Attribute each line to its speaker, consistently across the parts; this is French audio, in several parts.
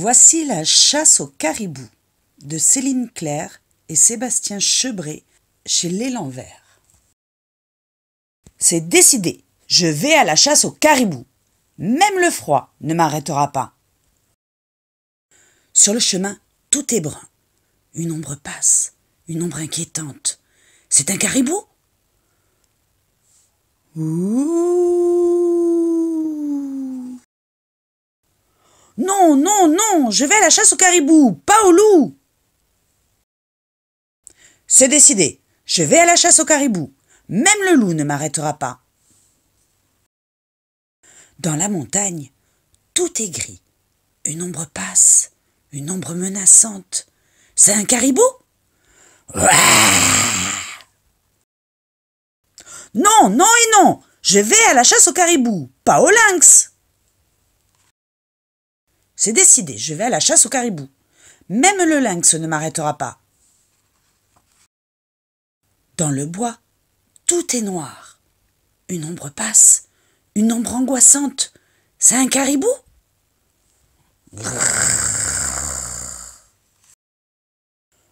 Speaker 1: Voici la chasse au caribou de Céline Claire et Sébastien Chebré chez L'Élan Vert. C'est décidé, je vais à la chasse au caribou. Même le froid ne m'arrêtera pas. Sur le chemin, tout est brun. Une ombre passe, une ombre inquiétante. C'est un caribou? Non, non, non, je vais à la chasse au caribou, pas au loup. C'est décidé, je vais à la chasse au caribou. Même le loup ne m'arrêtera pas. Dans la montagne, tout est gris. Une ombre passe, une ombre menaçante. C'est un caribou? Non, non et non Je vais à la chasse au caribou, pas au lynx C'est décidé, je vais à la chasse au caribou. Même le lynx ne m'arrêtera pas. Dans le bois, tout est noir. Une ombre passe, une ombre angoissante. C'est un caribou?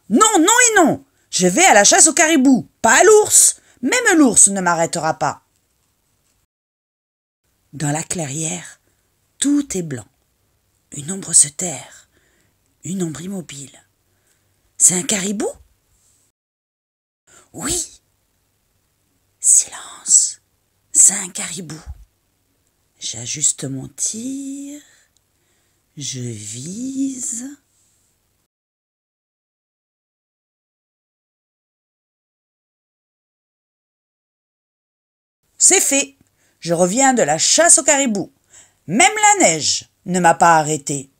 Speaker 1: Non, non et non Je vais à la chasse au caribou, pas à l'ours Même l'ours ne m'arrêtera pas. Dans la clairière, tout est blanc. Une ombre se terre, une ombre immobile. C'est un caribou? Oui. Silence. C'est un caribou. J'ajuste mon tir. Je vise. C'est fait. Je reviens de la chasse au caribou. Même la neige ne m'a pas arrêté.